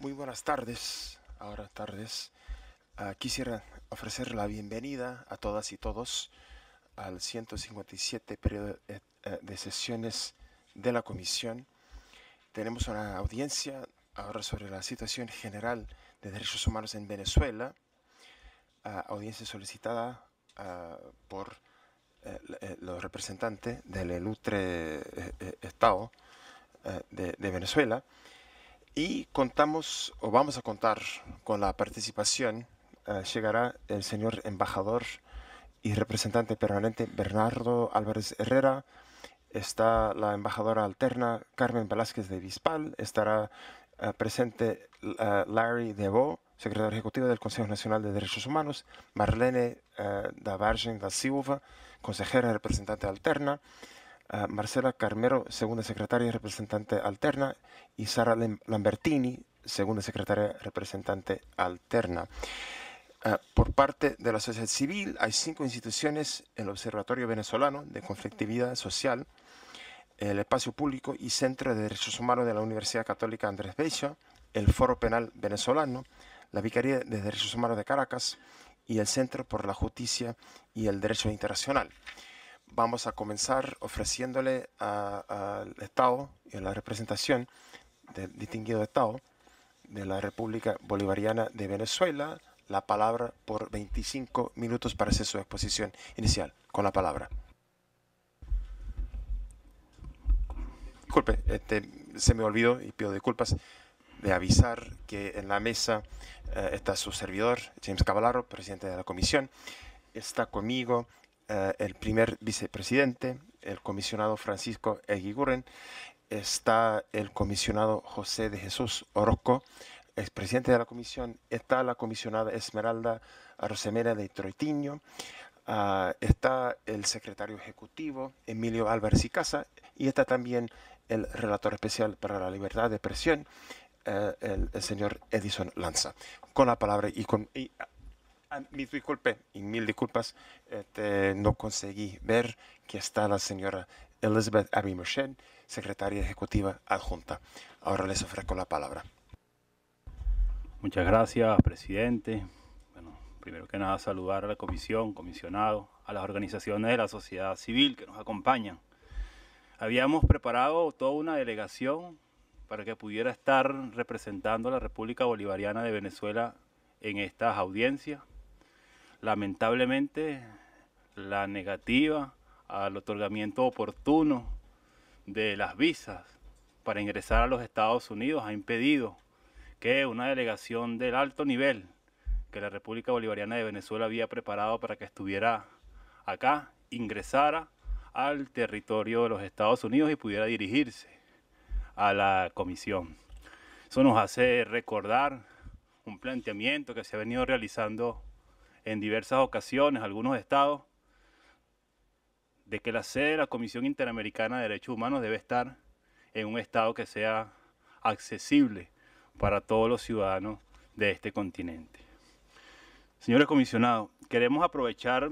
Muy buenas tardes, ahora tardes. Uh, quisiera ofrecer la bienvenida a todas y todos al 157 periodo de, de sesiones de la Comisión. Tenemos una audiencia ahora sobre la situación general de derechos humanos en Venezuela, uh, audiencia solicitada uh, por eh, los representantes del ilustre eh, Estado eh, de Venezuela y contamos o vamos a contar con la participación, uh, llegará el señor embajador y representante permanente Bernardo Álvarez Herrera, está la embajadora alterna Carmen Velázquez de Vispal, estará uh, presente uh, Larry Devo, secretario ejecutivo del Consejo Nacional de Derechos Humanos, Marlene da Vargen da Silva, consejera representante alterna, Marcela Carmero, segunda secretaria y representante alterna, y Sara Lambertini, segunda secretaria representante alterna. Uh, por parte de la sociedad civil, hay cinco instituciones, el Observatorio Venezolano de Conflictividad Social, el Espacio Público y Centro de Derechos Humanos de la Universidad Católica Andrés Bello, el Foro Penal Venezolano, la Vicaría de Derechos Humanos de Caracas y el Centro por la Justicia y el Derecho Internacional vamos a comenzar ofreciéndole al Estado y a la representación del distinguido Estado de la República Bolivariana de Venezuela la palabra por 25 minutos para hacer su exposición inicial. Con la palabra. Disculpe, este, se me olvidó y pido disculpas de avisar que en la mesa eh, está su servidor, James Cavallaro, presidente de la comisión. Está conmigo uh, el primer vicepresidente, el comisionado Francisco Eguiguren, está el comisionado José de Jesús Orozco, expresidente de la comisión, está la comisionada Esmeralda Rosemera de Troitiño, uh, está el secretario ejecutivo Emilio Álvarez y Casa y está también el relator especial para la libertad de expresión, uh, el, el, señor Edison Lanza. Con la palabra y con... Y, Ah, mi disculpe y mil disculpas, este, no conseguí ver que está la señora Elizabeth Abby Moshed, secretaria ejecutiva adjunta. Ahora les ofrezco la palabra. Muchas gracias, presidente. Bueno, primero que nada saludar a la comisión, comisionado, a las organizaciones de la sociedad civil que nos acompañan. Habíamos preparado toda una delegación para que pudiera estar representando a la República Bolivariana de Venezuela en estas audiencias lamentablemente la negativa al otorgamiento oportuno de las visas para ingresar a los Estados Unidos ha impedido que una delegación del alto nivel que la República Bolivariana de Venezuela había preparado para que estuviera acá, ingresara al territorio de los Estados Unidos y pudiera dirigirse a la comisión. Eso nos hace recordar un planteamiento que se ha venido realizando en diversas ocasiones, algunos estados, de que la sede de la Comisión Interamericana de Derechos Humanos debe estar en un estado que sea accesible para todos los ciudadanos de este continente. Señores comisionados, queremos aprovechar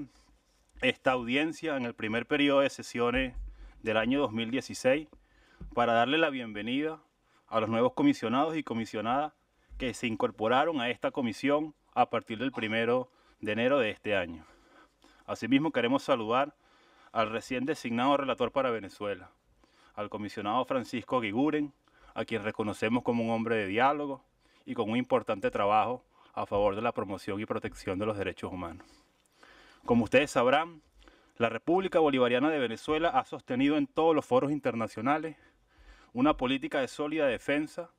esta audiencia en el primer periodo de sesiones del año 2016 para darle la bienvenida a los nuevos comisionados y comisionadas que se incorporaron a esta comisión a partir del primero de enero de este año. Asimismo, queremos saludar al recién designado relator para Venezuela, al comisionado Francisco Guiguren, a quien reconocemos como un hombre de diálogo y con un importante trabajo a favor de la promoción y protección de los derechos humanos. Como ustedes sabrán, la República Bolivariana de Venezuela ha sostenido en todos los foros internacionales una política de sólida defensa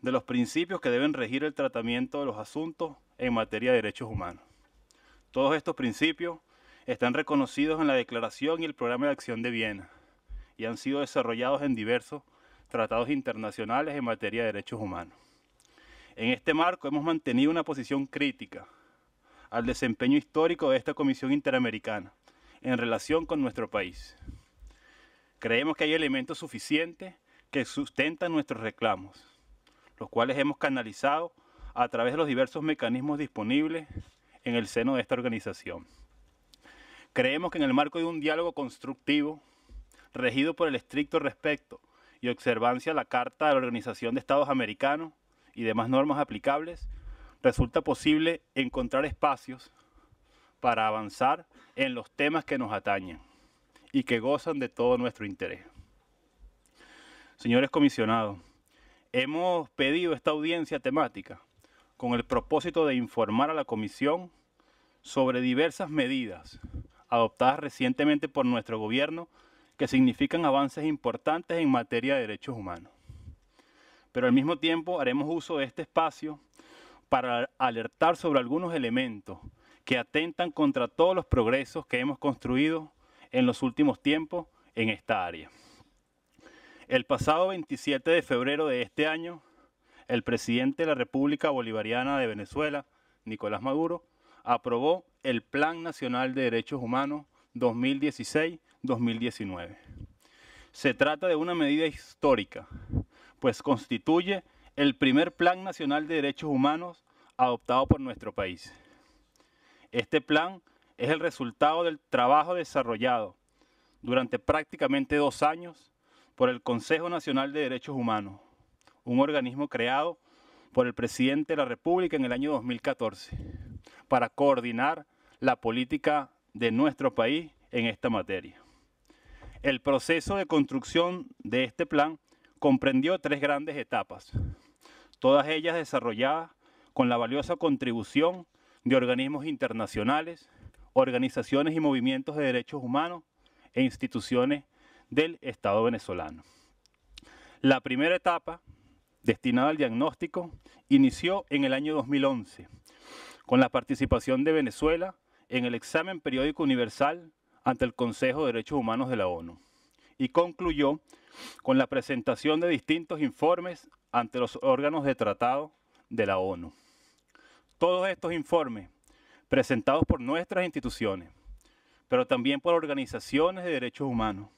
de los principios que deben regir el tratamiento de los asuntos en materia de derechos humanos. Todos estos principios están reconocidos en la Declaración y el Programa de Acción de Viena y han sido desarrollados en diversos tratados internacionales en materia de derechos humanos. En este marco hemos mantenido una posición crítica al desempeño histórico de esta Comisión Interamericana en relación con nuestro país. Creemos que hay elementos suficientes que sustentan nuestros reclamos, los cuales hemos canalizado a través de los diversos mecanismos disponibles en el seno de esta organización. Creemos que en el marco de un diálogo constructivo, regido por el estricto respeto y observancia a la Carta de la Organización de Estados Americanos y demás normas aplicables, resulta posible encontrar espacios para avanzar en los temas que nos atañen y que gozan de todo nuestro interés. Señores comisionados, hemos pedido esta audiencia temática con el propósito de informar a la Comisión sobre diversas medidas adoptadas recientemente por nuestro gobierno que significan avances importantes en materia de derechos humanos. Pero al mismo tiempo haremos uso de este espacio para alertar sobre algunos elementos que atentan contra todos los progresos que hemos construido en los últimos tiempos en esta área. El pasado 27 de febrero de este año, el presidente de la República Bolivariana de Venezuela, Nicolás Maduro, aprobó el Plan Nacional de Derechos Humanos 2016-2019. Se trata de una medida histórica, pues constituye el primer Plan Nacional de Derechos Humanos adoptado por nuestro país. Este plan es el resultado del trabajo desarrollado durante prácticamente dos años por el Consejo Nacional de Derechos Humanos, un organismo creado por el presidente de la República en el año 2014 para coordinar la política de nuestro país en esta materia. El proceso de construcción de este plan comprendió tres grandes etapas, todas ellas desarrolladas con la valiosa contribución de organismos internacionales, organizaciones y movimientos de derechos humanos e instituciones del Estado venezolano. La primera etapa, destinada al diagnóstico, inició en el año 2011, con la participación de Venezuela en el examen periódico universal ante el Consejo de Derechos Humanos de la ONU y concluyó con la presentación de distintos informes ante los órganos de tratado de la ONU. Todos estos informes, presentados por nuestras instituciones, pero también por organizaciones de derechos humanos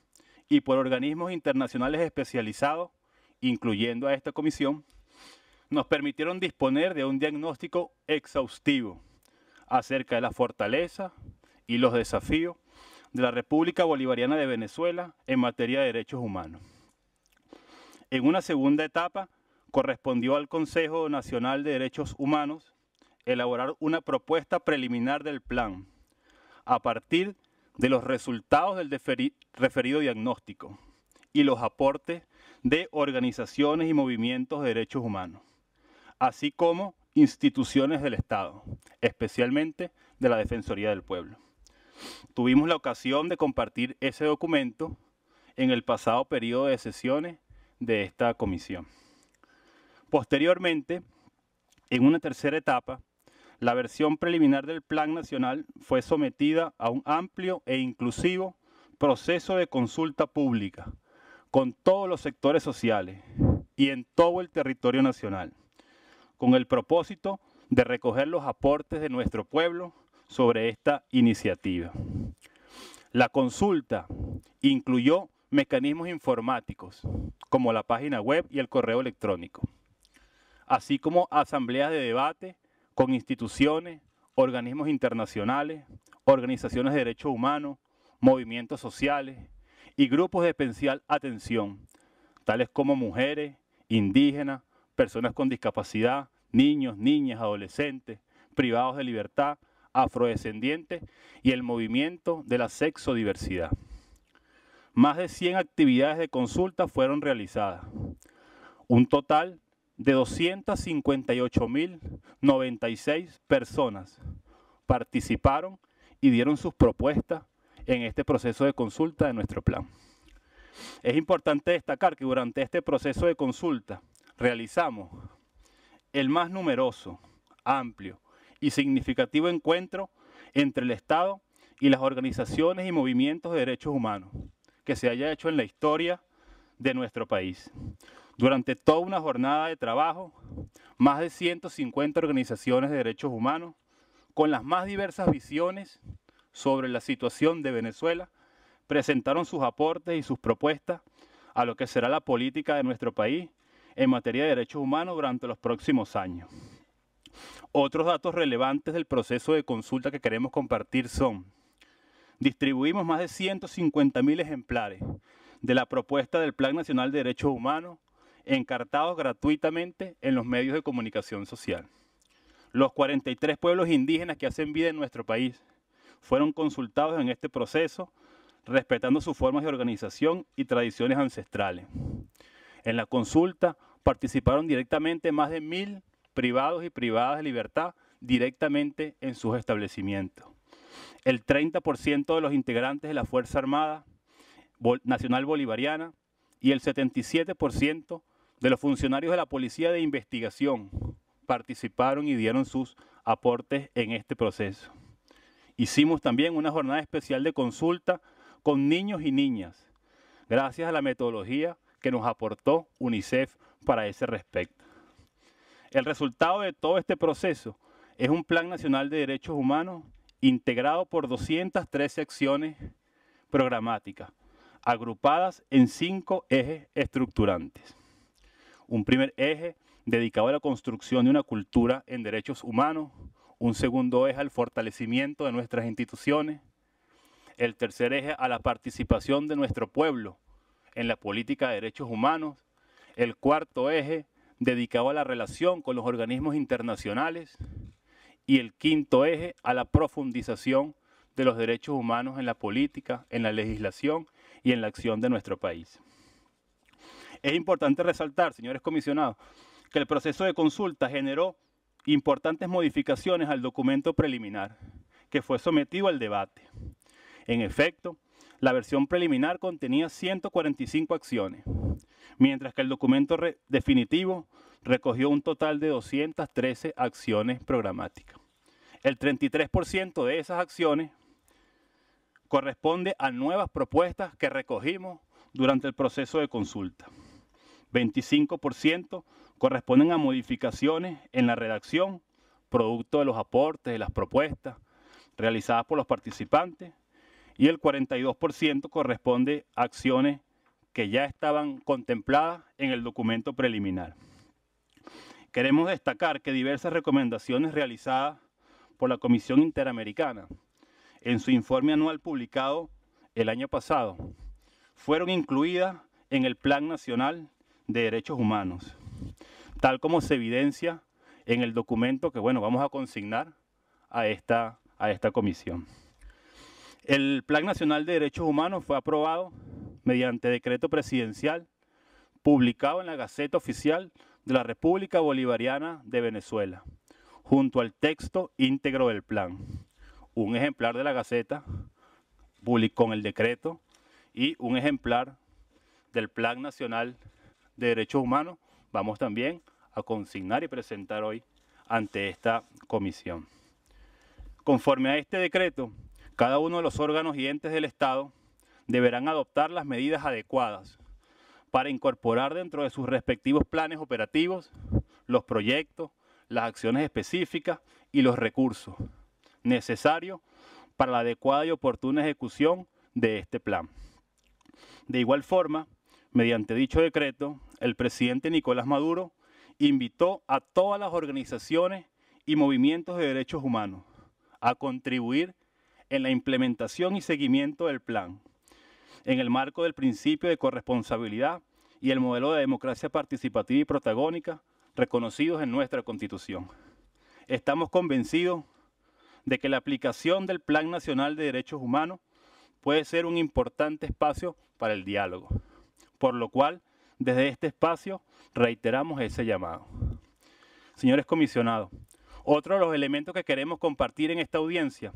y por organismos internacionales especializados, incluyendo a esta comisión, nos permitieron disponer de un diagnóstico exhaustivo acerca de la fortaleza y los desafíos de la República Bolivariana de Venezuela en materia de derechos humanos. En una segunda etapa, correspondió al Consejo Nacional de Derechos Humanos elaborar una propuesta preliminar del plan a partir de los resultados del referido diagnóstico y los aportes de organizaciones y movimientos de derechos humanos, así como instituciones del Estado, especialmente de la Defensoría del Pueblo. Tuvimos la ocasión de compartir ese documento en el pasado periodo de sesiones de esta comisión. Posteriormente, en una tercera etapa, la versión preliminar del Plan Nacional fue sometida a un amplio e inclusivo proceso de consulta pública con todos los sectores sociales y en todo el territorio nacional, con el propósito de recoger los aportes de nuestro pueblo sobre esta iniciativa. La consulta incluyó mecanismos informáticos, como la página web y el correo electrónico, así como asambleas de debate con instituciones, organismos internacionales, organizaciones de derechos humanos, movimientos sociales y grupos de especial atención, tales como mujeres, indígenas, personas con discapacidad, niños, niñas, adolescentes, privados de libertad, afrodescendientes y el movimiento de la sexodiversidad. Más de 100 actividades de consulta fueron realizadas. Un total de 258.096 personas participaron y dieron sus propuestas en este proceso de consulta de nuestro plan. Es importante destacar que durante este proceso de consulta realizamos el más numeroso, amplio y significativo encuentro entre el Estado y las organizaciones y movimientos de derechos humanos que se haya hecho en la historia de nuestro país. Durante toda una jornada de trabajo, más de 150 organizaciones de derechos humanos, con las más diversas visiones sobre la situación de Venezuela, presentaron sus aportes y sus propuestas a lo que será la política de nuestro país en materia de derechos humanos durante los próximos años. Otros datos relevantes del proceso de consulta que queremos compartir son, distribuimos más de 150 mil ejemplares de la propuesta del Plan Nacional de Derechos Humanos encartados gratuitamente en los medios de comunicación social. Los 43 pueblos indígenas que hacen vida en nuestro país fueron consultados en este proceso, respetando sus formas de organización y tradiciones ancestrales. En la consulta participaron directamente más de mil privados y privadas de libertad directamente en sus establecimientos. El 30% de los integrantes de la Fuerza Armada Nacional Bolivariana y el 77% de los funcionarios de la Policía de Investigación participaron y dieron sus aportes en este proceso. Hicimos también una jornada especial de consulta con niños y niñas, gracias a la metodología que nos aportó UNICEF para ese respecto. El resultado de todo este proceso es un Plan Nacional de Derechos Humanos integrado por 213 acciones programáticas, agrupadas en cinco ejes estructurantes. Un primer eje dedicado a la construcción de una cultura en derechos humanos, un segundo eje al fortalecimiento de nuestras instituciones, el tercer eje a la participación de nuestro pueblo en la política de derechos humanos, el cuarto eje dedicado a la relación con los organismos internacionales. Y el quinto eje a la profundización de los derechos humanos en la política, en la legislación y en la acción de nuestro país. Es importante resaltar, señores comisionados, que el proceso de consulta generó importantes modificaciones al documento preliminar que fue sometido al debate. En efecto, la versión preliminar contenía 145 acciones, mientras que el documento definitivo recogió un total de 213 acciones programáticas. El 33% de esas acciones corresponde a nuevas propuestas que recogimos durante el proceso de consulta. 25% corresponden a modificaciones en la redacción, producto de los aportes, de las propuestas realizadas por los participantes, y el 42% corresponde a acciones que ya estaban contempladas en el documento preliminar. Queremos destacar que diversas recomendaciones realizadas por la Comisión Interamericana en su informe anual publicado el año pasado fueron incluidas en el Plan Nacional de Derechos Humanos, tal como se evidencia en el documento que bueno, vamos a consignar a esta, a esta comisión. El Plan Nacional de Derechos Humanos fue aprobado mediante decreto presidencial publicado en la Gaceta Oficial de la República Bolivariana de Venezuela, junto al texto íntegro del plan. Un ejemplar de la Gaceta con el decreto y un ejemplar del Plan Nacional de Derechos Humanos vamos también a consignar y presentar hoy ante esta comisión. Conforme a este decreto, cada uno de los órganos y entes del Estado deberán adoptar las medidas adecuadas para incorporar dentro de sus respectivos planes operativos los proyectos, las acciones específicas y los recursos necesarios para la adecuada y oportuna ejecución de este plan. De igual forma, mediante dicho decreto, el presidente Nicolás Maduro invitó a todas las organizaciones y movimientos de derechos humanos a contribuir en la implementación y seguimiento del plan, en el marco del principio de corresponsabilidad y el modelo de democracia participativa y protagónica reconocidos en nuestra Constitución. Estamos convencidos de que la aplicación del Plan Nacional de Derechos Humanos puede ser un importante espacio para el diálogo, por lo cual desde este espacio reiteramos ese llamado. Señores comisionados, otro de los elementos que queremos compartir en esta audiencia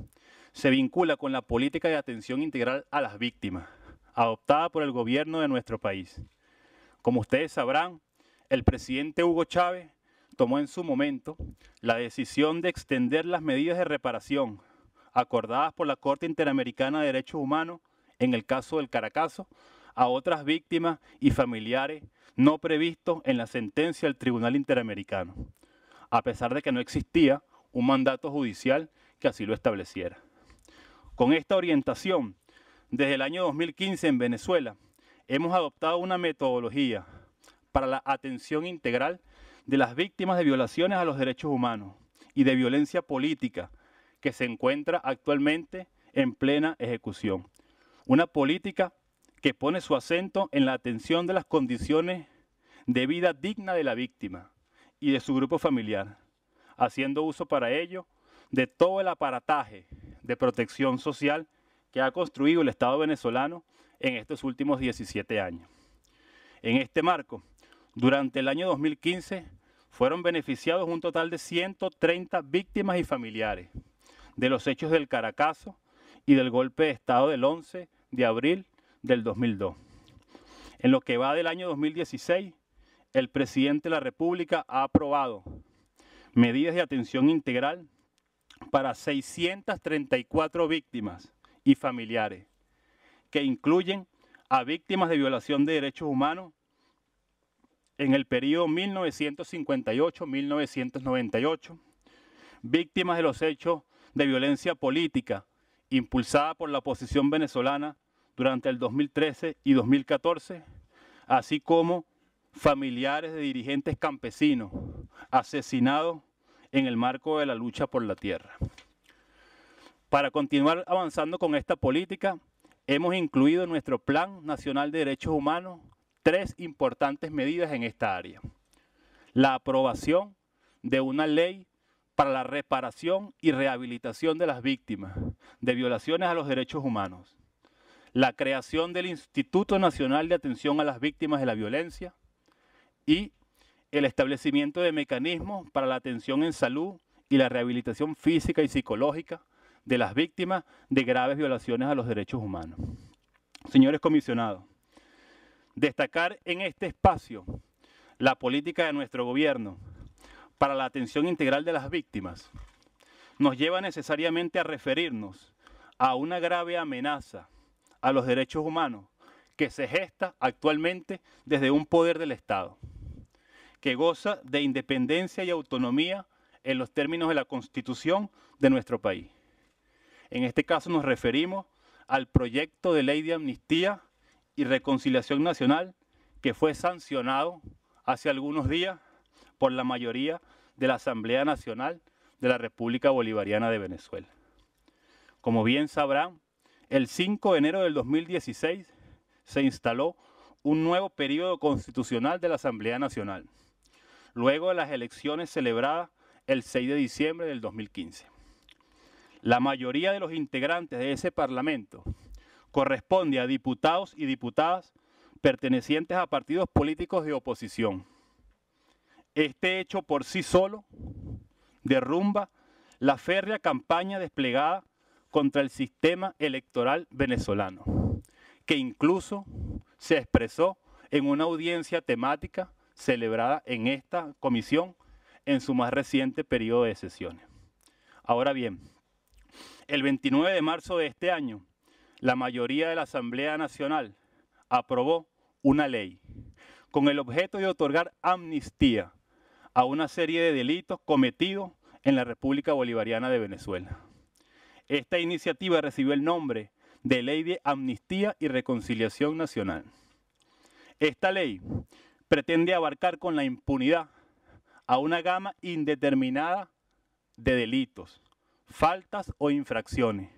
se vincula con la política de atención integral a las víctimas, adoptada por el gobierno de nuestro país. Como ustedes sabrán, el presidente Hugo Chávez tomó en su momento la decisión de extender las medidas de reparación acordadas por la Corte Interamericana de Derechos Humanos en el caso del Caracazo a otras víctimas y familiares no previstos en la sentencia del Tribunal Interamericano a pesar de que no existía un mandato judicial que así lo estableciera. Con esta orientación, desde el año 2015 en Venezuela, hemos adoptado una metodología para la atención integral de las víctimas de violaciones a los derechos humanos y de violencia política que se encuentra actualmente en plena ejecución. Una política que pone su acento en la atención de las condiciones de vida digna de la víctima y de su grupo familiar, haciendo uso para ello de todo el aparataje de protección social que ha construido el Estado venezolano en estos últimos 17 años. En este marco, durante el año 2015 fueron beneficiados un total de 130 víctimas y familiares de los hechos del Caracazo y del golpe de Estado del 11 de abril del 2002. En lo que va del año 2016, el presidente de la República ha aprobado medidas de atención integral para 634 víctimas y familiares, que incluyen a víctimas de violación de derechos humanos en el periodo 1958-1998, víctimas de los hechos de violencia política impulsada por la oposición venezolana durante el 2013 y 2014, así como familiares de dirigentes campesinos asesinados en el marco de la lucha por la tierra. Para continuar avanzando con esta política, hemos incluido en nuestro Plan Nacional de Derechos Humanos tres importantes medidas en esta área. La aprobación de una ley para la reparación y rehabilitación de las víctimas de violaciones a los derechos humanos. La creación del Instituto Nacional de Atención a las Víctimas de la Violencia y el establecimiento de mecanismos para la atención en salud y la rehabilitación física y psicológica de las víctimas de graves violaciones a los derechos humanos. Señores comisionados, destacar en este espacio la política de nuestro gobierno para la atención integral de las víctimas nos lleva necesariamente a referirnos a una grave amenaza a los derechos humanos que se gesta actualmente desde un poder del Estado, que goza de independencia y autonomía en los términos de la Constitución de nuestro país. En este caso nos referimos al proyecto de ley de amnistía y reconciliación nacional que fue sancionado hace algunos días por la mayoría de la Asamblea Nacional de la República Bolivariana de Venezuela. Como bien sabrán, el 5 de enero del 2016 se instaló un nuevo periodo constitucional de la Asamblea Nacional, luego de las elecciones celebradas el 6 de diciembre del 2015. La mayoría de los integrantes de ese Parlamento corresponde a diputados y diputadas pertenecientes a partidos políticos de oposición. Este hecho por sí solo derrumba la férrea campaña desplegada contra el sistema electoral venezolano, que incluso se expresó en una audiencia temática celebrada en esta comisión en su más reciente periodo de sesiones. Ahora bien, el 29 de marzo de este año, la mayoría de la Asamblea Nacional aprobó una ley con el objeto de otorgar amnistía a una serie de delitos cometidos en la República Bolivariana de Venezuela. Esta iniciativa recibió el nombre de Ley de Amnistía y Reconciliación Nacional. Esta ley pretende abarcar con la impunidad a una gama indeterminada de delitos, faltas o infracciones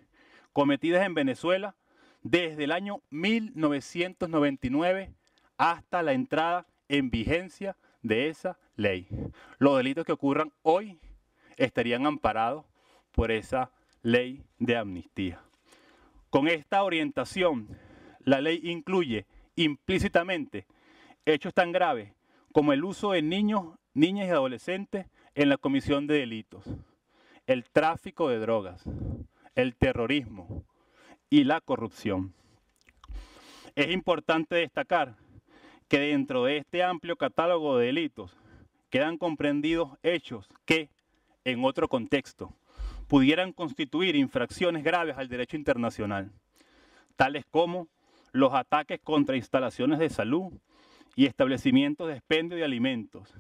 cometidas en Venezuela desde el año 1999 hasta la entrada en vigencia de esa ley. Los delitos que ocurran hoy estarían amparados por esa ley de amnistía. Con esta orientación, la ley incluye implícitamente hechos tan graves como el uso de niños, niñas y adolescentes en la comisión de delitos, el tráfico de drogas, el terrorismo y la corrupción. Es importante destacar que dentro de este amplio catálogo de delitos quedan comprendidos hechos que, en otro contexto, pudieran constituir infracciones graves al derecho internacional, tales como los ataques contra instalaciones de salud y establecimientos de expendio de alimentos,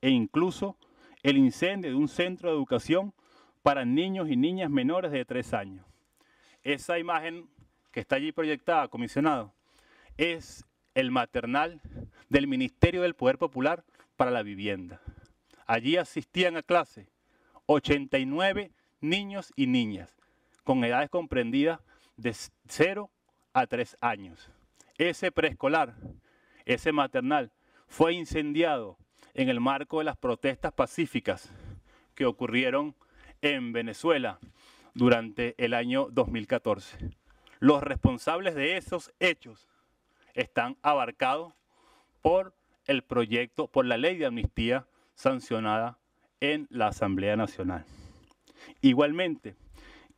e incluso el incendio de un centro de educación para niños y niñas menores de tres años. Esa imagen que está allí proyectada, comisionado, es el maternal del Ministerio del Poder Popular para la Vivienda. Allí asistían a clase 89 niños y niñas con edades comprendidas de 0 a 3 años. Ese preescolar, ese maternal, fue incendiado en el marco de las protestas pacíficas que ocurrieron en Venezuela durante el año 2014. Los responsables de esos hechos están abarcados por el proyecto, por la ley de amnistía sancionada en la Asamblea Nacional. Igualmente,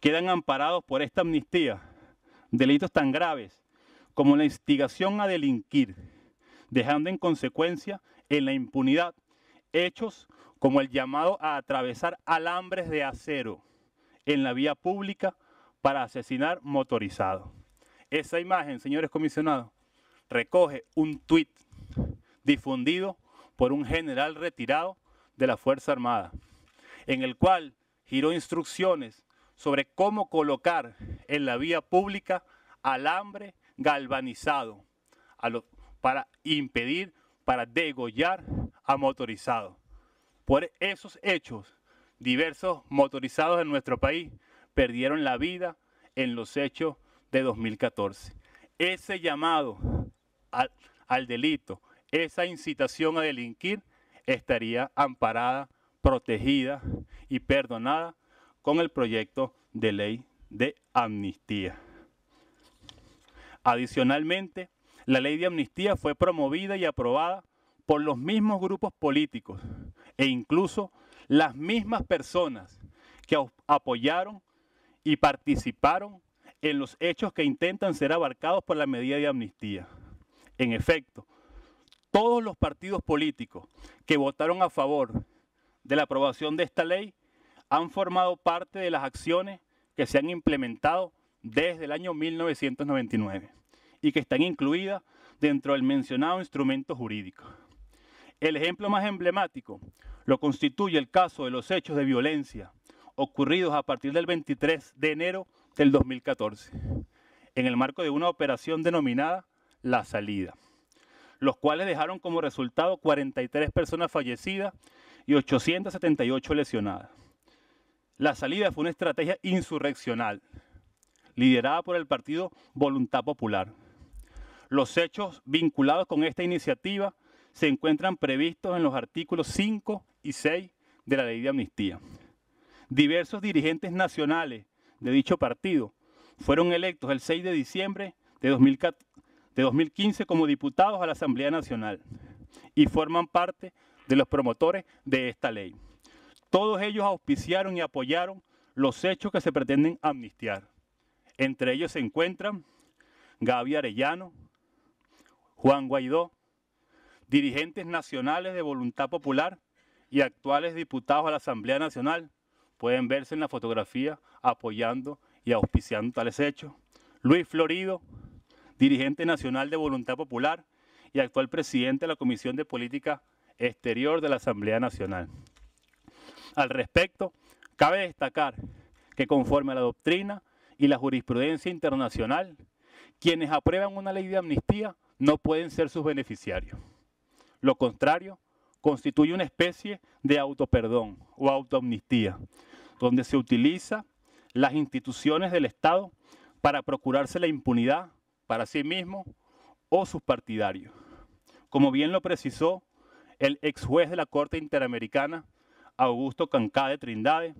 quedan amparados por esta amnistía delitos tan graves como la instigación a delinquir, dejando en consecuencia en la impunidad hechos como el llamado a atravesar alambres de acero en la vía pública para asesinar motorizado. Esa imagen, señores comisionados, recoge un tuit difundido por un general retirado de la Fuerza Armada, en el cual giró instrucciones sobre cómo colocar en la vía pública alambre galvanizado para impedir, para degollar a motorizados. Por esos hechos, diversos motorizados en nuestro país perdieron la vida en los hechos de 2014. Ese llamado al, al delito, esa incitación a delinquir, estaría amparada, protegida y perdonada con el proyecto de ley de amnistía. Adicionalmente, la ley de amnistía fue promovida y aprobada por los mismos grupos políticos e incluso las mismas personas que apoyaron y participaron en los hechos que intentan ser abarcados por la medida de amnistía. En efecto, todos los partidos políticos que votaron a favor de la aprobación de esta ley han formado parte de las acciones que se han implementado desde el año 1999 y que están incluidas dentro del mencionado instrumento jurídico. El ejemplo más emblemático lo constituye el caso de los hechos de violencia ocurridos a partir del 23 de enero del 2014, en el marco de una operación denominada La Salida, los cuales dejaron como resultado 43 personas fallecidas y 878 lesionadas. La salida fue una estrategia insurreccional, liderada por el partido Voluntad Popular. Los hechos vinculados con esta iniciativa se encuentran previstos en los artículos 5 y 6 de la ley de amnistía. Diversos dirigentes nacionales de dicho partido fueron electos el 6 de diciembre de, 2015 como diputados a la Asamblea Nacional y forman parte de los promotores de esta ley. Todos ellos auspiciaron y apoyaron los hechos que se pretenden amnistiar. Entre ellos se encuentran Gaby Arellano, Juan Guaidó, dirigentes nacionales de Voluntad Popular y actuales diputados a la Asamblea Nacional pueden verse en la fotografía apoyando y auspiciando tales hechos. Luis Florido, dirigente nacional de Voluntad Popular y actual presidente de la Comisión de Política Exterior de la Asamblea Nacional. Al respecto, cabe destacar que conforme a la doctrina y la jurisprudencia internacional, quienes aprueban una ley de amnistía no pueden ser sus beneficiarios. Lo contrario constituye una especie de autoperdón o autoamnistía, donde se utiliza las instituciones del Estado para procurarse la impunidad para sí mismo o sus partidarios. Como bien lo precisó el ex juez de la Corte Interamericana, Augusto Cancá de Trindade,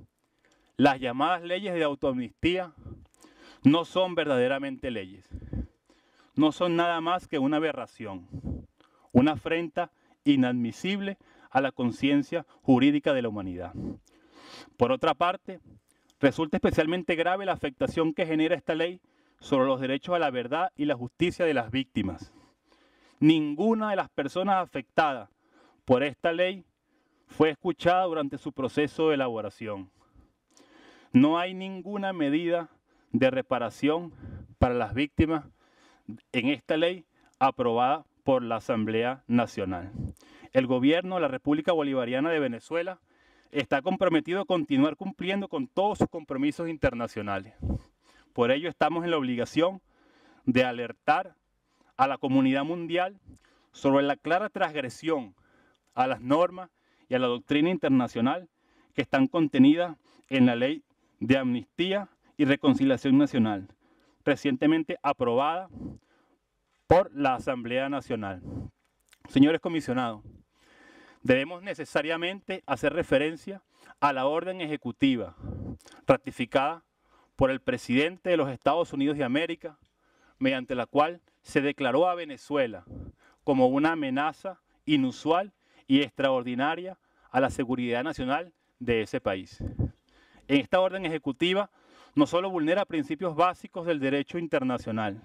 las llamadas leyes de autoamnistía no son verdaderamente leyes. No son nada más que una aberración, una afrenta inadmisible a la conciencia jurídica de la humanidad. Por otra parte, resulta especialmente grave la afectación que genera esta ley sobre los derechos a la verdad y la justicia de las víctimas. Ninguna de las personas afectadas por esta ley fue escuchada durante su proceso de elaboración. No hay ninguna medida de reparación para las víctimas en esta ley aprobada por la Asamblea Nacional. El gobierno de la República Bolivariana de Venezuela está comprometido a continuar cumpliendo con todos sus compromisos internacionales. Por ello estamos en la obligación de alertar a la comunidad mundial sobre la clara transgresión a las normas y a la doctrina internacional que están contenidas en la ley de amnistía y reconciliación nacional, recientemente aprobada por la Asamblea Nacional. Señores comisionados, debemos necesariamente hacer referencia a la orden ejecutiva ratificada por el presidente de los Estados Unidos de América, mediante la cual se declaró a Venezuela como una amenaza inusual y extraordinaria a la seguridad nacional de ese país. En esta orden ejecutiva no solo vulnera principios básicos del derecho internacional,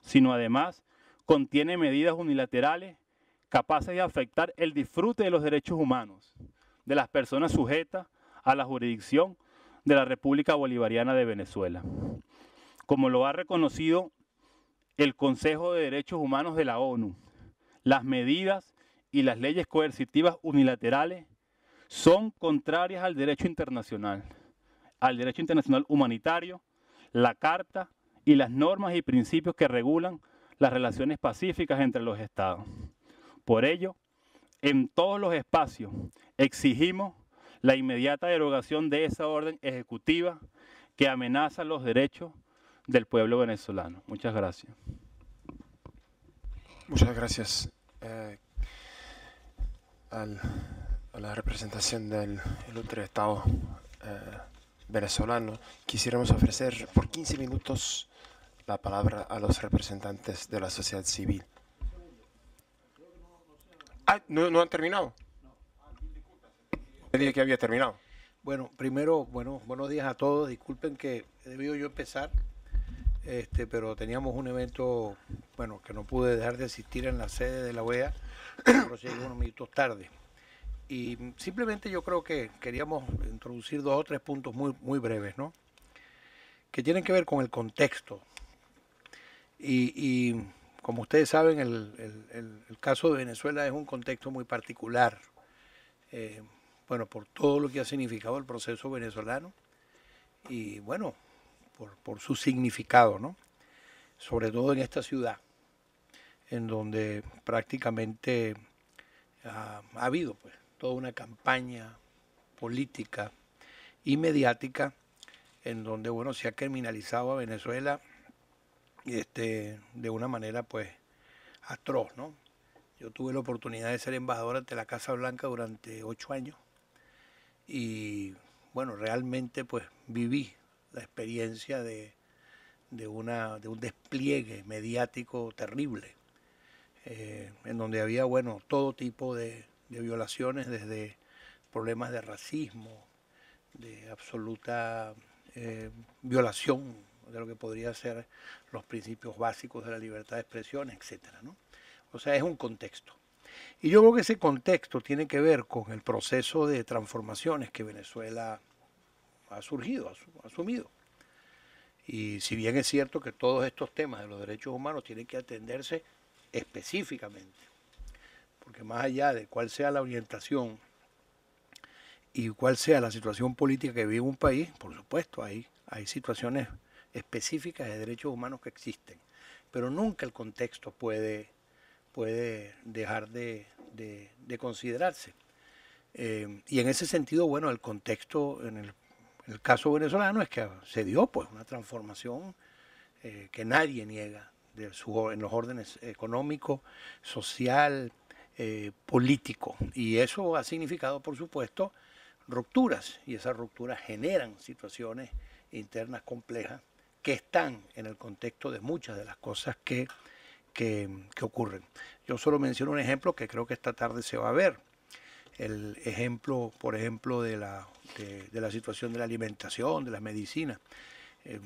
sino además contiene medidas unilaterales capaces de afectar el disfrute de los derechos humanos de las personas sujetas a la jurisdicción de la República Bolivariana de Venezuela, como lo ha reconocido el Consejo de Derechos Humanos de la ONU. Las medidas y las leyes coercitivas unilaterales son contrarias al derecho internacional, al derecho internacional humanitario, la Carta y las normas y principios que regulan las relaciones pacíficas entre los estados. Por ello, en todos los espacios exigimos la inmediata derogación de esa orden ejecutiva que amenaza los derechos del pueblo venezolano. Muchas gracias. Muchas gracias eh, a la representación del otro Estado eh, venezolano. Quisiéramos ofrecer por 15 minutos la palabra a los representantes de la sociedad civil. Ah, ¿no, han terminado? Me dije que había terminado. Bueno, primero, bueno, buenos días a todos. Disculpen que he debido yo empezar, este, pero teníamos un evento, bueno, que no pude dejar de asistir en la sede de la OEA, pero unos minutos tarde. Y simplemente yo creo que queríamos introducir dos o tres puntos muy, muy breves, ¿no? Que tienen que ver con el contexto. Y, como ustedes saben, el, caso de Venezuela es un contexto muy particular. Eh, bueno, por todo lo que ha significado el proceso venezolano y bueno, por, su significado, ¿no? Sobre todo en esta ciudad, en donde prácticamente ha habido pues toda una campaña política y mediática en donde bueno se ha criminalizado a Venezuela este, de una manera pues atroz, ¿no? Yo tuve la oportunidad de ser embajador ante la Casa Blanca durante ocho años y bueno, realmente pues viví la experiencia de, una, de un despliegue mediático terrible, eh, en donde había bueno todo tipo de, violaciones, desde problemas de racismo, de absoluta eh, violación de lo que podría ser los principios básicos de la libertad de expresión, etcétera, ¿no? O sea, es un contexto. Y yo creo que ese contexto tiene que ver con el proceso de transformaciones que Venezuela ha surgido, ha asumido. Y si bien es cierto que todos estos temas de los derechos humanos tienen que atenderse específicamente porque más allá de cuál sea la orientación y cuál sea la situación política que vive un país, por supuesto, hay, hay situaciones específicas de derechos humanos que existen, pero nunca el contexto puede, puede dejar de, considerarse. Eh, y en ese sentido, bueno, el contexto en el, caso venezolano es que se dio pues una transformación eh, que nadie niega en los órdenes económico, social, eh, político. Y eso ha significado, por supuesto, rupturas. Y esas rupturas generan situaciones internas complejas que están en el contexto de muchas de las cosas que, que, ocurren. Yo solo menciono un ejemplo que creo que esta tarde se va a ver. El ejemplo, por ejemplo, de la, de, la situación de la alimentación, de las medicinas. Eh,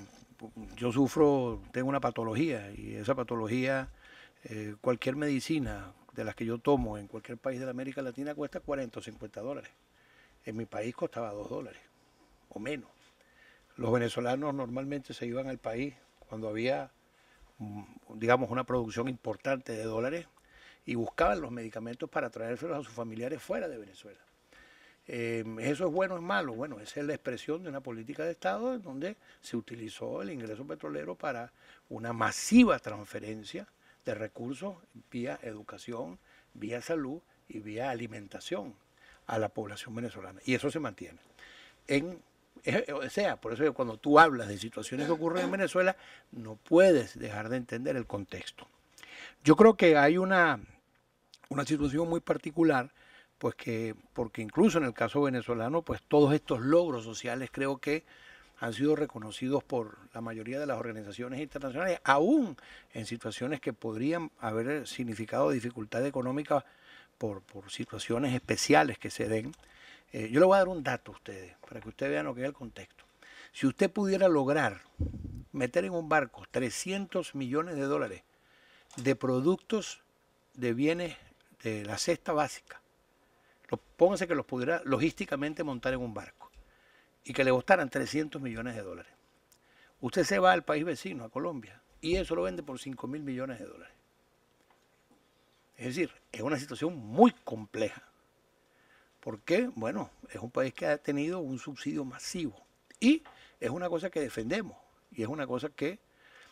yo sufro, tengo una patología y esa patología, eh, cualquier medicina, de las que yo tomo en cualquier país de la América Latina cuesta 40 o 50 dólares. En mi país costaba 2 dólares o menos. Los venezolanos normalmente se iban al país cuando había, mm, digamos, una producción importante de dólares y buscaban los medicamentos para traérselos a sus familiares fuera de Venezuela. Eh, ¿Eso es bueno o es malo? Bueno, esa es la expresión de una política de Estado en donde se utilizó el ingreso petrolero para una masiva transferencia de recursos vía educación, vía salud y vía alimentación a la población venezolana. Y eso se mantiene. En, o sea, por eso cuando tú hablas de situaciones que ocurren en Venezuela, no puedes dejar de entender el contexto. Yo creo que hay una, una situación muy particular, pues que, porque incluso en el caso venezolano, pues todos estos logros sociales creo que han sido reconocidos por la mayoría de las organizaciones internacionales, aún en situaciones que podrían haber significado dificultad económica por, situaciones especiales que se den. Eh, yo le voy a dar un dato a ustedes, para que ustedes vean lo que es el contexto. Si usted pudiera lograr meter en un barco 300 millones de dólares de productos de bienes de la cesta básica, pónganse que los pudiera logísticamente montar en un barco y que le costaran 300 millones de dólares. Usted se va al país vecino, a Colombia, y eso lo vende por 5 mil millones de dólares. Es decir, es una situación muy compleja. ¿Por qué? Bueno, es un país que ha tenido un subsidio masivo y es una cosa que defendemos y es una cosa que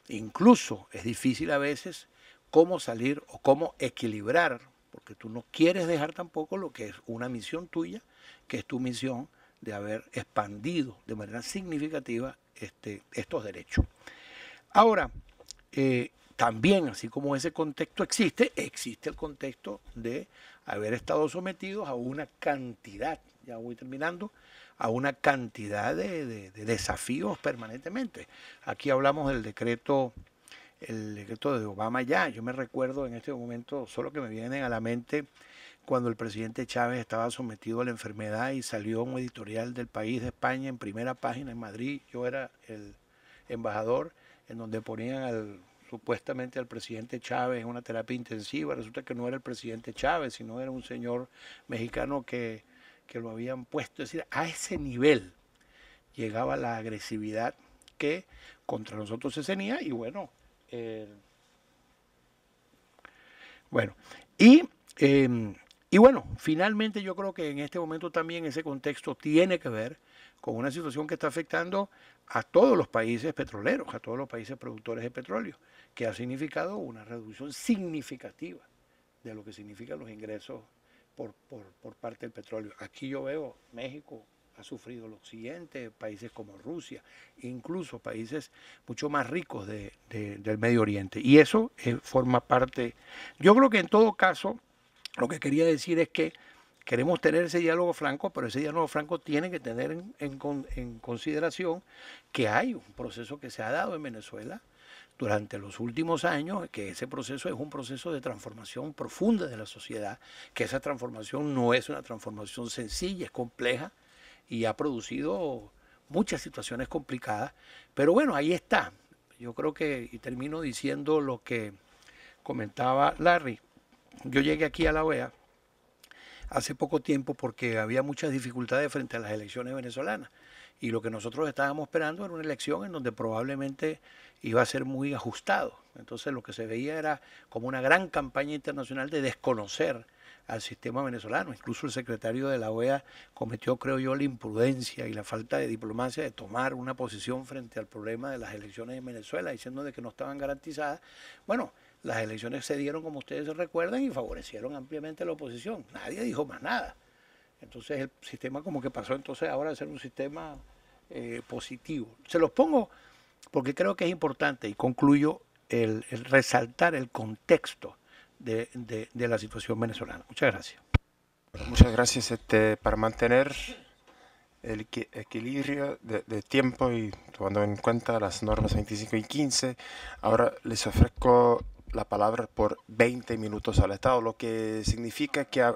incluso es difícil a veces cómo salir o cómo equilibrar, porque tú no quieres dejar tampoco lo que es una misión tuya, que es tu misión de haber expandido de manera significativa este, estos derechos. Ahora, eh, también, así como ese contexto existe, existe el contexto de haber estado sometidos a una cantidad, ya voy terminando, a una cantidad de, desafíos permanentemente. Aquí hablamos del decreto, el decreto de Obama ya. Yo me recuerdo en este momento, solo que me vienen a la mente cuando el presidente Chávez estaba sometido a la enfermedad y salió un editorial del país de España en primera página en Madrid. Yo era el embajador en donde ponían supuestamente al presidente Chávez en una terapia intensiva. Resulta que no era el presidente Chávez, sino era un señor mexicano que, lo habían puesto. Es decir, a ese nivel llegaba la agresividad que contra nosotros se tenía y bueno, bueno, y em, y bueno, finalmente yo creo que en este momento también ese contexto tiene que ver con una situación que está afectando a todos los países petroleros, a todos los países productores de petróleo, que ha significado una reducción significativa de lo que significan los ingresos por, parte del petróleo. Aquí yo veo México ha sufrido lo siguiente, países como Rusia, incluso países mucho más ricos del Medio Oriente. Y eso eh, forma parte, yo creo que en todo caso, lo que quería decir es que queremos tener ese diálogo franco, pero ese diálogo franco tiene que tener en, consideración que hay un proceso que se ha dado en Venezuela durante los últimos años, que ese proceso es un proceso de transformación profunda de la sociedad, que esa transformación no es una transformación sencilla, es compleja y ha producido muchas situaciones complicadas, pero bueno, ahí está. Yo creo que, y termino diciendo lo que comentaba Larry, yo llegué aquí a la OEA hace poco tiempo porque había muchas dificultades frente a las elecciones venezolanas. Y lo que nosotros estábamos esperando era una elección en donde probablemente iba a ser muy ajustado. Entonces lo que se veía era como una gran campaña internacional de desconocer al sistema venezolano. Incluso el secretario de la OEA cometió, creo yo, la imprudencia y la falta de diplomacia de tomar una posición frente al problema de las elecciones en Venezuela, diciendo de que no estaban garantizadas. Bueno, las elecciones se dieron, como ustedes se recuerdan, y favorecieron ampliamente a la oposición. Nadie dijo más nada. Entonces el sistema como que pasó entonces ahora a ser un sistema eh, positivo. Se los pongo porque creo que es importante y concluyo el, resaltar el contexto de, la situación venezolana. Muchas gracias. Muchas gracias este, para mantener el equilibrio de, de, tiempo y tomando en cuenta las normas 25 y 15. Ahora les ofrezco la palabra por 20 minutos al Estado, lo que significa que... A,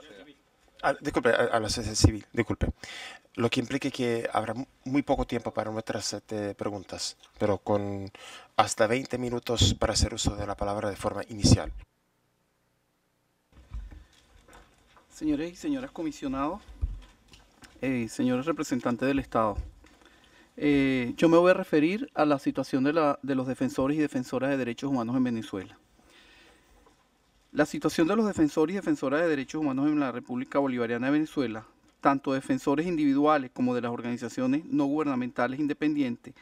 disculpe, a, la sociedad civil, disculpe. Lo que implica que habrá muy poco tiempo para nuestras este, preguntas, pero con hasta 20 minutos para hacer uso de la palabra de forma inicial. Señores y señoras comisionados, eh, señores representantes del Estado, eh, yo me voy a referir a la situación de, la, de los defensores y defensoras de derechos humanos en Venezuela. La situación de los defensores y defensoras de derechos humanos en la República Bolivariana de Venezuela, tanto defensores individuales como de las organizaciones no gubernamentales independientes,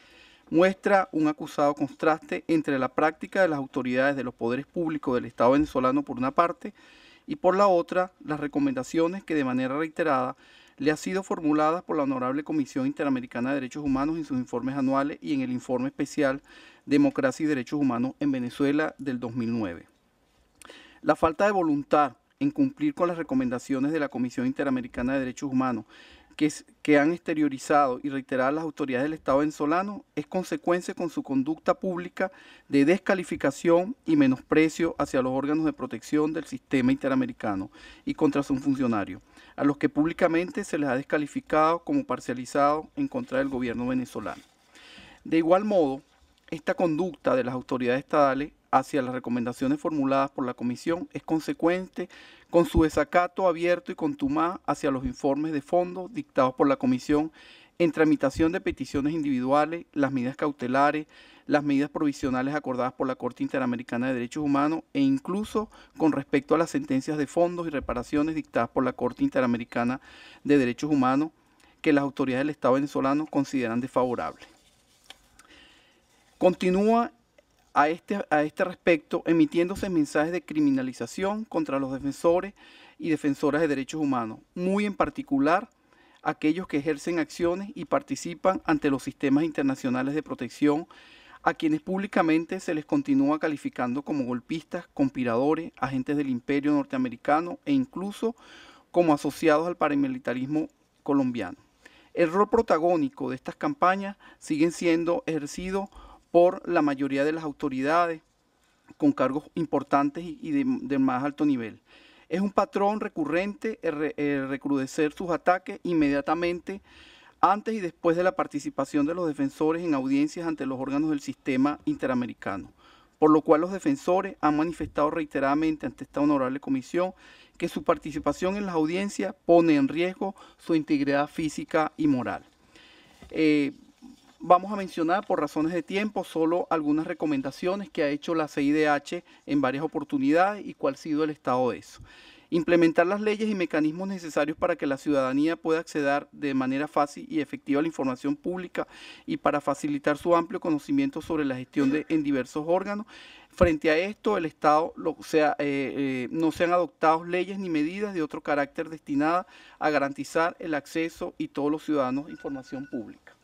muestra un acusado contraste entre la práctica de las autoridades de los poderes públicos del Estado venezolano por una parte y por la otra las recomendaciones que de manera reiterada le han sido formuladas por la Honorable Comisión Interamericana de Derechos Humanos en sus informes anuales y en el informe especial Democracia y Derechos Humanos en Venezuela del 2009. La falta de voluntad en cumplir con las recomendaciones de la Comisión Interamericana de Derechos Humanos que, han exteriorizado y reiterado las autoridades del Estado venezolano es consecuencia con su conducta pública de descalificación y menosprecio hacia los órganos de protección del sistema interamericano y contra sus funcionarios, a los que públicamente se les ha descalificado como parcializado en contra del gobierno venezolano. De igual modo, esta conducta de las autoridades estadales hacia las recomendaciones formuladas por la Comisión es consecuente con su desacato abierto y contumaz hacia los informes de fondo dictados por la Comisión en tramitación de peticiones individuales, las medidas cautelares, las medidas provisionales acordadas por la Corte Interamericana de Derechos Humanos e incluso con respecto a las sentencias de fondos y reparaciones dictadas por la Corte Interamericana de Derechos Humanos que las autoridades del Estado venezolano consideran desfavorables. Continúa a este, a este respecto emitiéndose mensajes de criminalización contra los defensores y defensoras de derechos humanos, muy en particular aquellos que ejercen acciones y participan ante los sistemas internacionales de protección, a quienes públicamente se les continúa calificando como golpistas, conspiradores, agentes del imperio norteamericano e incluso como asociados al paramilitarismo colombiano. El rol protagónico de estas campañas sigue siendo ejercido por la mayoría de las autoridades con cargos importantes y de, más alto nivel. Es un patrón recurrente el, recrudecer sus ataques inmediatamente antes y después de la participación de los defensores en audiencias ante los órganos del sistema interamericano, por lo cual los defensores han manifestado reiteradamente ante esta honorable comisión que su participación en las audiencias pone en riesgo su integridad física y moral. Eh, Vamos a mencionar por razones de tiempo solo algunas recomendaciones que ha hecho la CIDH en varias oportunidades y cuál ha sido el estado de eso. Implementar las leyes y mecanismos necesarios para que la ciudadanía pueda acceder de manera fácil y efectiva a la información pública y para facilitar su amplio conocimiento sobre la gestión en diversos órganos. Frente a esto, el Estado eh, eh, no se han adoptado leyes ni medidas de otro carácter destinadas a garantizar el acceso y todos los ciudadanos a información pública.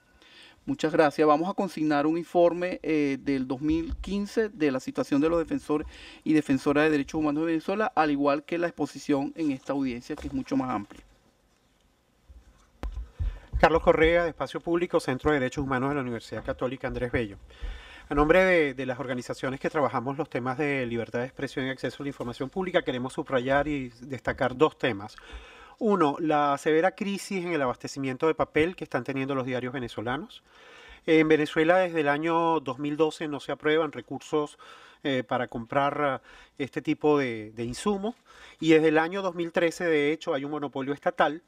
Muchas gracias. Vamos a consignar un informe eh, del 2015 de la situación de los defensores y defensoras de derechos humanos de Venezuela, al igual que la exposición en esta audiencia, que es mucho más amplia. Carlos Correa, de Espacio Público, Centro de Derechos Humanos de la Universidad Católica Andrés Bello. A nombre de, de, las organizaciones que trabajamos los temas de libertad de expresión y acceso a la información pública, queremos subrayar y destacar dos temas. Uno, la severa crisis en el abastecimiento de papel que están teniendo los diarios venezolanos. En Venezuela desde el año 2012 no se aprueban recursos eh, para comprar eh, este tipo de, insumos y desde el año 2013 de hecho hay un monopolio estatal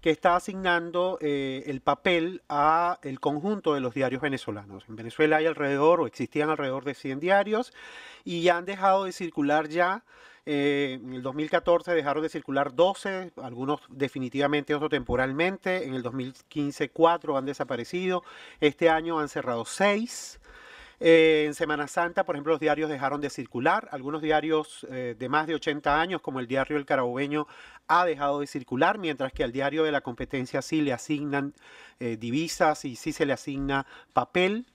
que está asignando eh, el papel a el conjunto de los diarios venezolanos. En Venezuela hay alrededor o existían alrededor de 100 diarios y ya han dejado de circular ya eh, en el 2014 dejaron de circular 12, algunos definitivamente, otros temporalmente. En el 2015 4 han desaparecido. Este año han cerrado 6. Eh, en Semana Santa, por ejemplo, los diarios dejaron de circular. Algunos diarios eh, de más de 80 años, como el diario El Carabobeño, ha dejado de circular, mientras que al diario de la competencia sí le asignan divisas y sí se le asigna papel.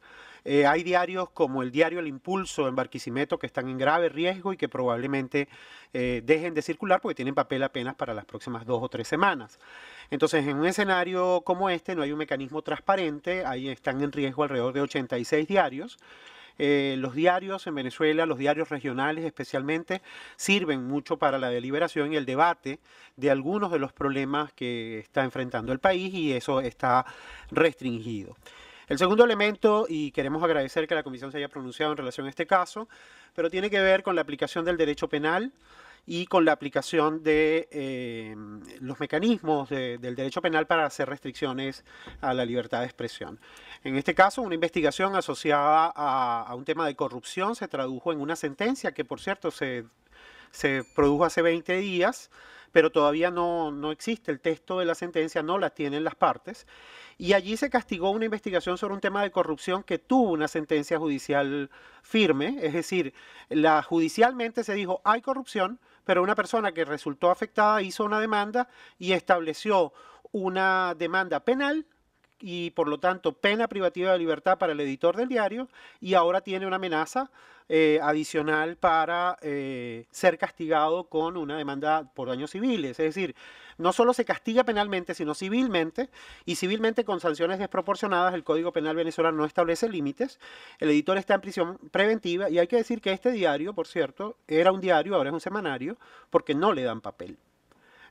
Eh, hay diarios como el diario El Impulso en Barquisimeto que están en grave riesgo y que probablemente eh, dejen de circular porque tienen papel apenas para las próximas dos o tres semanas. Entonces, en un escenario como este no hay un mecanismo transparente, ahí están en riesgo alrededor de 86 diarios. Eh, los diarios en Venezuela, los diarios regionales especialmente, sirven mucho para la deliberación y el debate de algunos de los problemas que está enfrentando el país y eso está restringido. El segundo elemento, y queremos agradecer que la Comisión se haya pronunciado en relación a este caso, pero tiene que ver con la aplicación del derecho penal y con la aplicación de eh, los mecanismos del derecho penal para hacer restricciones a la libertad de expresión. En este caso, una investigación asociada a, un tema de corrupción se tradujo en una sentencia que, por cierto, se, se produjo hace 20 días pero todavía no, no, existe el texto de la sentencia, no la tienen las partes. Y allí se castigó una investigación sobre un tema de corrupción que tuvo una sentencia judicial firme, es decir, la, judicialmente se dijo hay corrupción, pero una persona que resultó afectada hizo una demanda y estableció una demanda penal y por lo tanto pena privativa de libertad para el editor del diario y ahora tiene una amenaza eh, adicional para eh, ser castigado con una demanda por daños civiles. Es decir, no solo se castiga penalmente, sino civilmente, y civilmente con sanciones desproporcionadas. El Código Penal venezolano no establece límites. El editor está en prisión preventiva y hay que decir que este diario, por cierto, era un diario, ahora es un semanario, porque no le dan papel.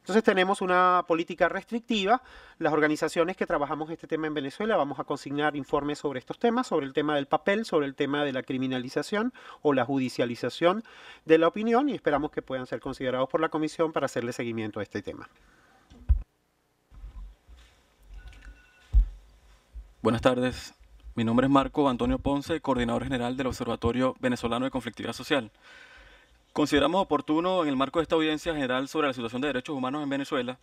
Entonces tenemos una política restrictiva. Las organizaciones que trabajamos este tema en Venezuela vamos a consignar informes sobre estos temas, sobre el tema del papel, sobre el tema de la criminalización o la judicialización de la opinión y esperamos que puedan ser considerados por la Comisión para hacerle seguimiento a este tema. Buenas tardes. Mi nombre es Marco Antonio Ponce, coordinador general del Observatorio Venezolano de Conflictividad Social. Consideramos oportuno, en el marco de esta audiencia general sobre la situación de derechos humanos en Venezuela,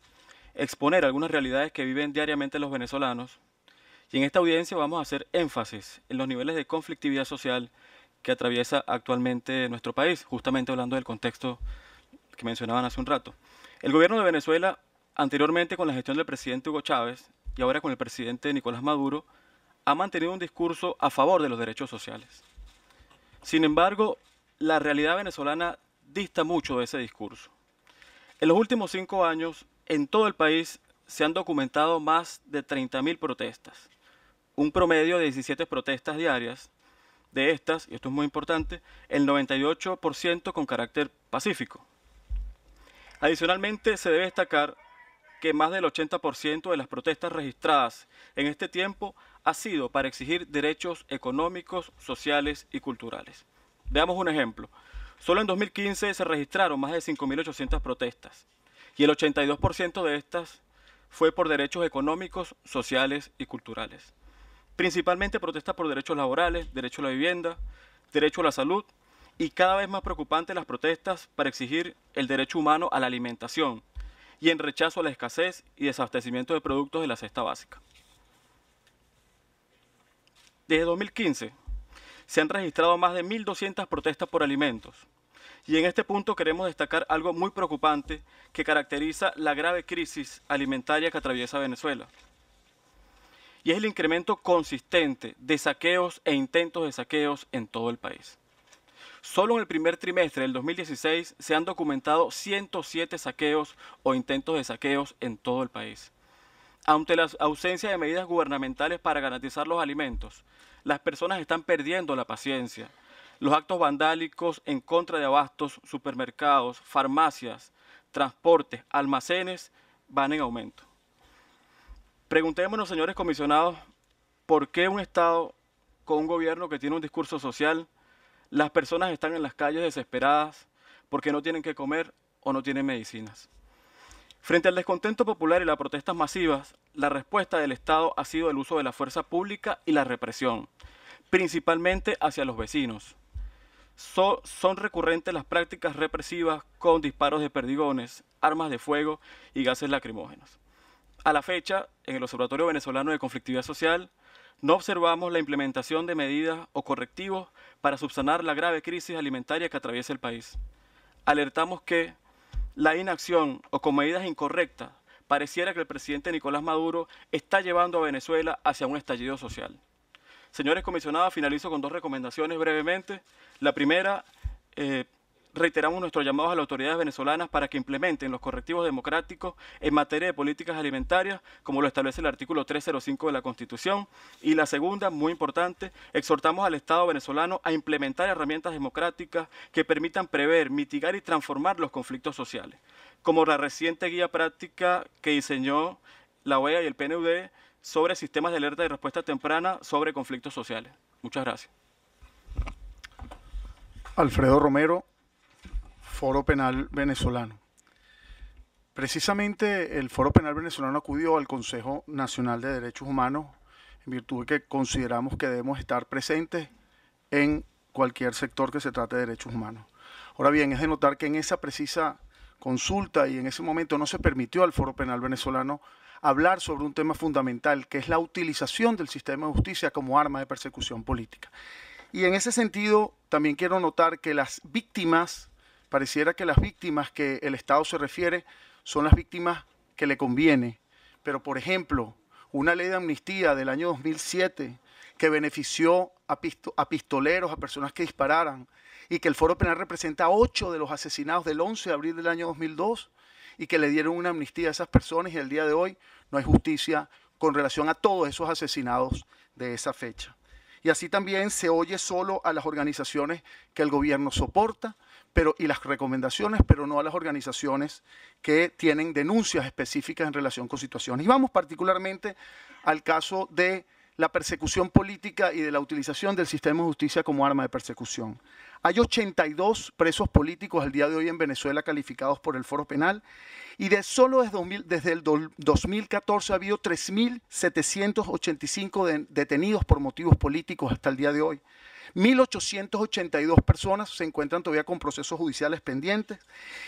exponer algunas realidades que viven diariamente los venezolanos. Y en esta audiencia vamos a hacer énfasis en los niveles de conflictividad social que atraviesa actualmente nuestro país, justamente hablando del contexto que mencionaban hace un rato. El gobierno de Venezuela, anteriormente con la gestión del presidente Hugo Chávez y ahora con el presidente Nicolás Maduro, ha mantenido un discurso a favor de los derechos sociales. Sin embargo, la realidad venezolana dista mucho de ese discurso. En los últimos cinco años, en todo el país se han documentado más de 30.000 protestas, un promedio de 17 protestas diarias. De estas, y esto es muy importante, el 98% con carácter pacífico. Adicionalmente, se debe destacar que más del 80% de las protestas registradas en este tiempo ha sido para exigir derechos económicos, sociales y culturales. Veamos un ejemplo. Solo en 2015 se registraron más de 5.800 protestas y el 82% de estas fue por derechos económicos, sociales y culturales. Principalmente protestas por derechos laborales, derecho a la vivienda, derecho a la salud y cada vez más preocupantes las protestas para exigir el derecho humano a la alimentación y en rechazo a la escasez y desabastecimiento de productos de la cesta básica. Desde 2015 se han registrado más de 1.200 protestas por alimentos. Y en este punto queremos destacar algo muy preocupante que caracteriza la grave crisis alimentaria que atraviesa Venezuela. Y es el incremento consistente de saqueos e intentos de saqueos en todo el país. Solo en el primer trimestre del 2016 se han documentado 107 saqueos o intentos de saqueos en todo el país. Ante la ausencia de medidas gubernamentales para garantizar los alimentos, las personas están perdiendo la paciencia. Los actos vandálicos en contra de abastos, supermercados, farmacias, transportes, almacenes van en aumento. Preguntémonos, señores comisionados, ¿por qué un Estado con un gobierno que tiene un discurso social, las personas están en las calles desesperadas porque no tienen que comer o no tienen medicinas? Frente al descontento popular y las protestas masivas, la respuesta del Estado ha sido el uso de la fuerza pública y la represión, principalmente hacia los vecinos. son recurrentes las prácticas represivas con disparos de perdigones, armas de fuego y gases lacrimógenos. A la fecha, en el Observatorio Venezolano de Conflictividad Social, no observamos la implementación de medidas o correctivos para subsanar la grave crisis alimentaria que atraviesa el país. Alertamos que la inacción o con medidas incorrectas, pareciera que el presidente Nicolás Maduro está llevando a Venezuela hacia un estallido social. Señores comisionados, finalizo con dos recomendaciones brevemente. La primera, eh, reiteramos nuestros llamados a las autoridades venezolanas para que implementen los correctivos democráticos en materia de políticas alimentarias, como lo establece el artículo 305 de la Constitución. Y la segunda, muy importante, exhortamos al Estado venezolano a implementar herramientas democráticas que permitan prever, mitigar y transformar los conflictos sociales, como la reciente guía práctica que diseñó la OEA y el PNUD sobre sistemas de alerta y respuesta temprana sobre conflictos sociales. Muchas gracias. Alfredo Romero, Foro Penal Venezolano. Precisamente el Foro Penal Venezolano acudió al Consejo Nacional de Derechos Humanos en virtud de que consideramos que debemos estar presentes en cualquier sector que se trate de derechos humanos. Ahora bien, es de notar que en esa precisa consulta y en ese momento no se permitió al Foro Penal Venezolano hablar sobre un tema fundamental, que es la utilización del sistema de justicia como arma de persecución política. Y en ese sentido, también quiero notar que las víctimas pareciera que las víctimas que el Estado se refiere son las víctimas que le conviene. Pero, por ejemplo, una ley de amnistía del año 2007 que benefició a, pistoleros, a personas que dispararan, y que el Foro Penal representa a ocho de los asesinados del 11 de abril del año 2002 y que le dieron una amnistía a esas personas y el día de hoy no hay justicia con relación a todos esos asesinados de esa fecha. Y así también se oye solo a las organizaciones que el gobierno soporta pero, y las recomendaciones, pero no a las organizaciones que tienen denuncias específicas en relación con situaciones. Y vamos particularmente al caso de la persecución política y de la utilización del sistema de justicia como arma de persecución. Hay 82 presos políticos al día de hoy en Venezuela calificados por el Foro Penal y de solo desde, el 2014 ha habido 3.785 detenidos por motivos políticos hasta el día de hoy. 1.882 personas se encuentran todavía con procesos judiciales pendientes.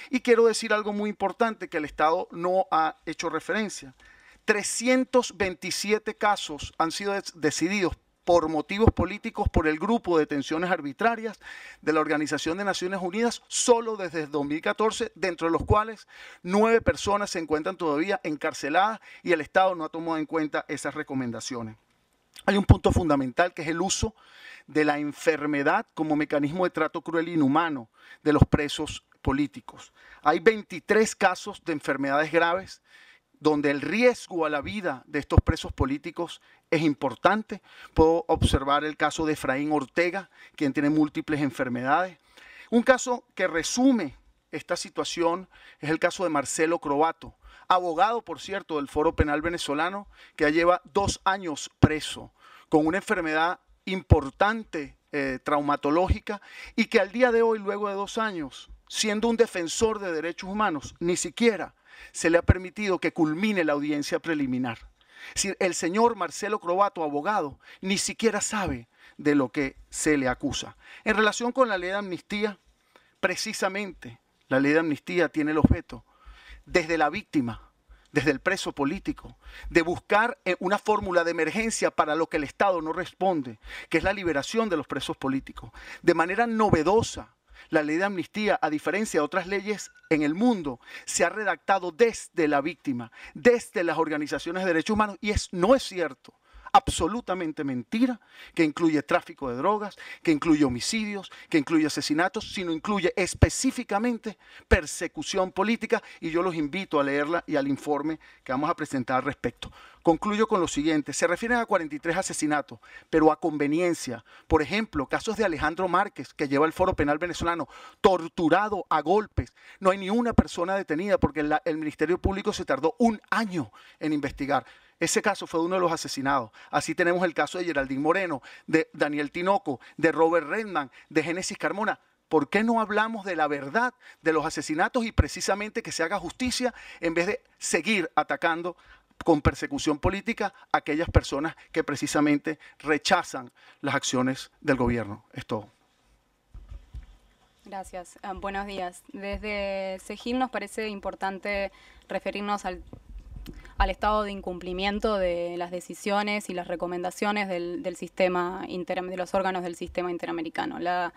Y quiero decir algo muy importante que el Estado no ha hecho referencia. 327 casos han sido decididos por motivos políticos por el grupo de detenciones arbitrarias de la Organización de Naciones Unidas solo desde el 2014, dentro de los cuales nueve personas se encuentran todavía encarceladas y el Estado no ha tomado en cuenta esas recomendaciones. Hay un punto fundamental que es el uso de la enfermedad como mecanismo de trato cruel e inhumano de los presos políticos. Hay 23 casos de enfermedades graves donde el riesgo a la vida de estos presos políticos es importante. Puedo observar el caso de Efraín Ortega, quien tiene múltiples enfermedades. Un caso que resume esta situación es el caso de Marcelo Croato, abogado, por cierto, del Foro Penal Venezolano, que ya lleva dos años preso con una enfermedad importante eh, traumatológica y que al día de hoy, luego de dos años, siendo un defensor de derechos humanos, ni siquiera se le ha permitido que culmine la audiencia preliminar. El señor Marcelo Croato, abogado, ni siquiera sabe de lo que se le acusa. En relación con la ley de amnistía, precisamente la ley de amnistía tiene el objeto desde la víctima, desde el preso político, de buscar eh, una fórmula de emergencia para lo que el Estado no responde, que es la liberación de los presos políticos. De manera novedosa, la ley de amnistía, a diferencia de otras leyes en el mundo, se ha redactado desde la víctima, desde las organizaciones de derechos humanos, y es, no es cierto absolutamente mentira, que incluye tráfico de drogas, que incluye homicidios, que incluye asesinatos, sino incluye específicamente persecución política y yo los invito a leerla y al informe que vamos a presentar al respecto. Concluyo con lo siguiente, se refieren a 43 asesinatos, pero a conveniencia. Por ejemplo, casos de Alejandro Márquez, que lleva el Foro Penal venezolano, torturado a golpes. No hay ni una persona detenida porque el Ministerio Público se tardó un año en investigar. Ese caso fue uno de los asesinados. Así tenemos el caso de Geraldine Moreno, de Daniel Tinoco, de Robert Redman, de Génesis Carmona. ¿Por qué no hablamos de la verdad de los asesinatos y precisamente que se haga justicia en vez de seguir atacando con persecución política a aquellas personas que precisamente rechazan las acciones del gobierno? Es todo. Gracias. Ah, buenos días. Desde SEGIL nos parece importante referirnos al al estado de incumplimiento de las decisiones y las recomendaciones del, sistema de los órganos del sistema interamericano. La,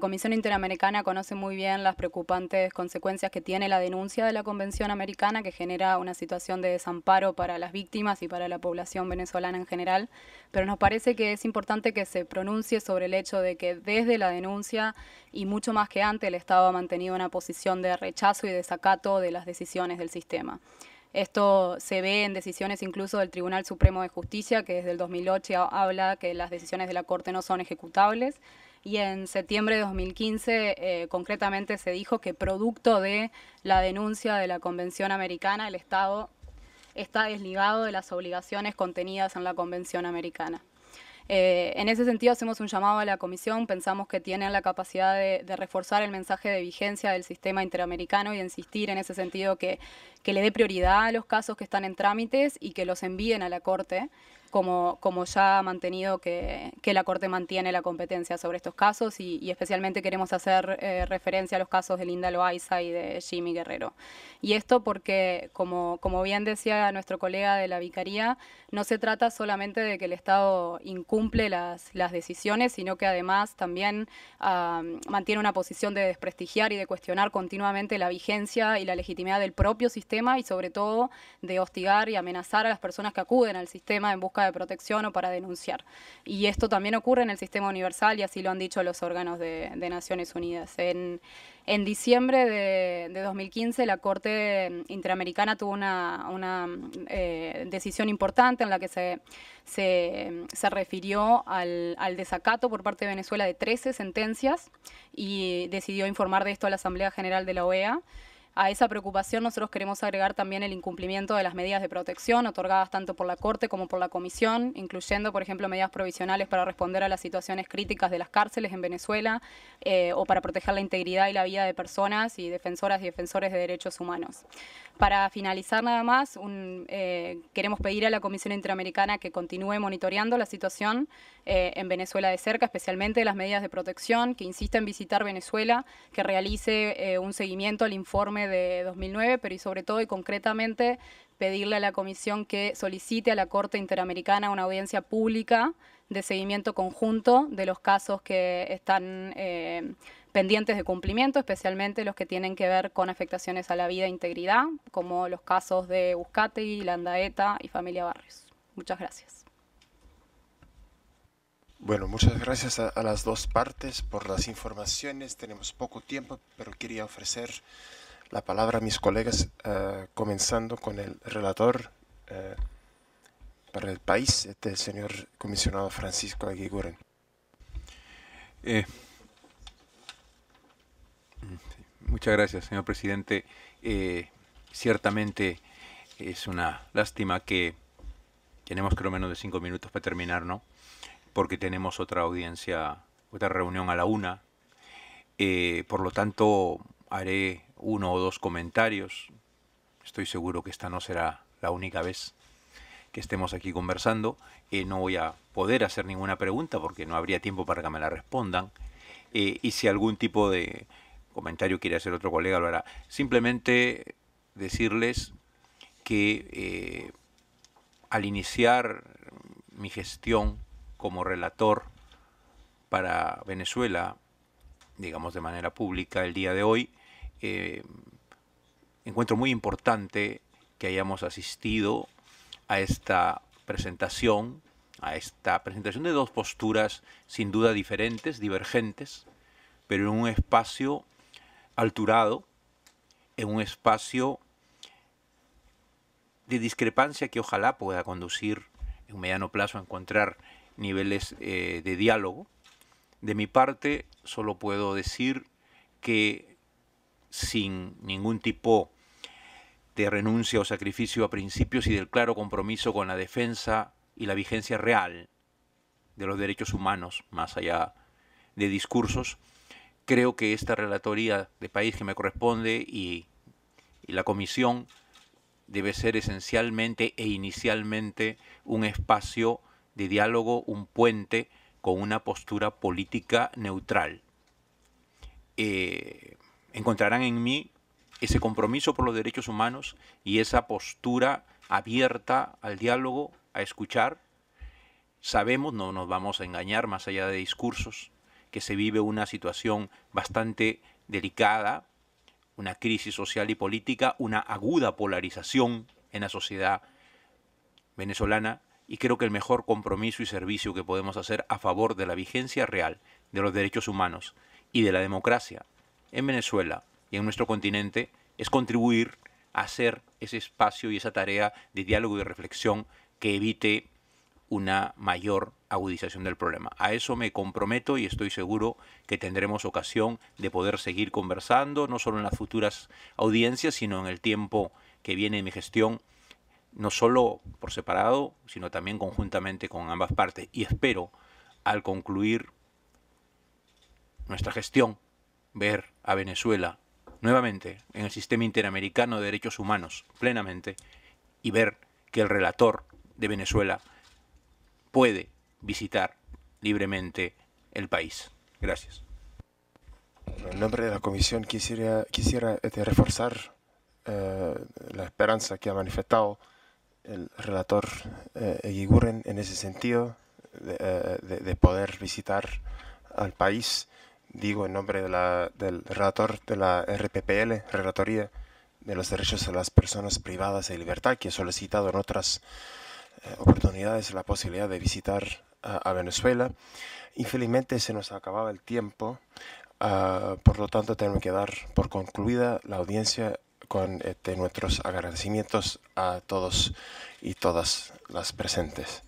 Comisión Interamericana conoce muy bien las preocupantes consecuencias que tiene la denuncia de la Convención Americana, que genera una situación de desamparo para las víctimas y para la población venezolana en general, pero nos parece que es importante que se pronuncie sobre el hecho de que desde la denuncia y mucho más que antes el Estado ha mantenido una posición de rechazo y desacato de las decisiones del sistema. Esto se ve en decisiones incluso del Tribunal Supremo de Justicia, que desde el 2008 habla que las decisiones de la Corte no son ejecutables. Y en septiembre de 2015 eh, concretamente se dijo que producto de la denuncia de la Convención Americana, el Estado está desligado de las obligaciones contenidas en la Convención Americana. Eh, en ese sentido hacemos un llamado a la Comisión, pensamos que tienen la capacidad de, reforzar el mensaje de vigencia del sistema interamericano y insistir en ese sentido que, le dé prioridad a los casos que están en trámites y que los envíen a la Corte. Como, como ya ha mantenido que, que, la Corte mantiene la competencia sobre estos casos y, especialmente queremos hacer eh, referencia a los casos de Linda Loaiza y de Jimmy Guerrero. Y esto porque, como, como bien decía nuestro colega de la Vicaría, no se trata solamente de que el Estado incumple las, las decisiones, sino que además también mantiene una posición de desprestigiar y de cuestionar continuamente la vigencia y la legitimidad del propio sistema y sobre todo de hostigar y amenazar a las personas que acuden al sistema en busca de protección o para denunciar. Y esto también ocurre en el sistema universal y así lo han dicho los órganos de, Naciones Unidas. En, en diciembre de, 2015 la Corte Interamericana tuvo una, una eh, decisión importante en la que se, se, se refirió al, al, desacato por parte de Venezuela de 13 sentencias y decidió informar de esto a la Asamblea General de la OEA. A esa preocupación nosotros queremos agregar también el incumplimiento de las medidas de protección otorgadas tanto por la Corte como por la Comisión, incluyendo, por ejemplo, medidas provisionales para responder a las situaciones críticas de las cárceles en Venezuela eh, o para proteger la integridad y la vida de personas y defensoras y defensores de derechos humanos. Para finalizar nada más, eh, queremos pedir a la Comisión Interamericana que continúe monitoreando la situación eh, en Venezuela de cerca, especialmente las medidas de protección, que insista en visitar Venezuela, que realice un seguimiento al informe de 2009, pero y sobre todo y concretamente pedirle a la Comisión que solicite a la Corte Interamericana una audiencia pública de seguimiento conjunto de los casos que están eh, pendientes de cumplimiento, especialmente los que tienen que ver con afectaciones a la vida e integridad, como los casos de Buscategui, Landaeta y Familia Barrios. Muchas gracias. Bueno, muchas gracias a, las dos partes por las informaciones. Tenemos poco tiempo, pero quería ofrecer la palabra a mis colegas, eh, comenzando con el relator eh, para el país, este el señor comisionado Francisco Aguiguren. Eh, muchas gracias, señor presidente. ciertamente es una lástima que tenemos creo menos de cinco minutos para terminar, ¿no? Porque tenemos otra audiencia, otra reunión a la una. por lo tanto, haré uno o dos comentarios. Estoy seguro que esta no será la única vez que estemos aquí conversando. Eh, no voy a poder hacer ninguna pregunta porque no habría tiempo para que me la respondan. Eh, y si algún tipo de comentario quiere hacer otro colega, lo hará. Simplemente decirles que eh, al iniciar mi gestión como relator para Venezuela, digamos de manera pública el día de hoy, eh, encuentro muy importante que hayamos asistido a esta presentación, a esta presentación de dos posturas sin duda diferentes, divergentes, pero en un espacio alturado, en un espacio de discrepancia que ojalá pueda conducir en mediano plazo a encontrar niveles eh, de diálogo. De mi parte, solo puedo decir que sin ningún tipo de renuncia o sacrificio a principios y del claro compromiso con la defensa y la vigencia real de los derechos humanos, más allá de discursos, creo que esta relatoría de país que me corresponde y, y la comisión debe ser esencialmente e inicialmente un espacio de diálogo, un puente con una postura política neutral. Eh, encontrarán en mí ese compromiso por los derechos humanos y esa postura abierta al diálogo, a escuchar. Sabemos, no nos vamos a engañar más allá de discursos, que se vive una situación bastante delicada, una crisis social y política, una aguda polarización en la sociedad venezolana y creo que el mejor compromiso y servicio que podemos hacer a favor de la vigencia real de los derechos humanos y de la democracia en Venezuela y en nuestro continente es contribuir a hacer ese espacio y esa tarea de diálogo y de reflexión que evite una mayor agudización del problema. A eso me comprometo y estoy seguro que tendremos ocasión de poder seguir conversando, no solo en las futuras audiencias, sino en el tiempo que viene en mi gestión, no solo por separado, sino también conjuntamente con ambas partes. Y espero, al concluir nuestra gestión, ver a Venezuela nuevamente en el sistema interamericano de derechos humanos plenamente y ver que el relator de Venezuela puede visitar libremente el país. Gracias. En nombre de la Comisión quisiera, quisiera este, reforzar eh, la esperanza que ha manifestado el relator eh, en ese sentido de, eh, de, de, poder visitar al país. Digo en nombre de la, del relator de la RPPL, Relatoría de los Derechos de las Personas Privadas de Libertad, que ha solicitado en otras eh, oportunidades la posibilidad de visitar a, Venezuela. Infelizmente se nos acababa el tiempo, uh, por lo tanto tenemos que dar por concluida la audiencia con este, nuestros agradecimientos a todos y todas las presentes.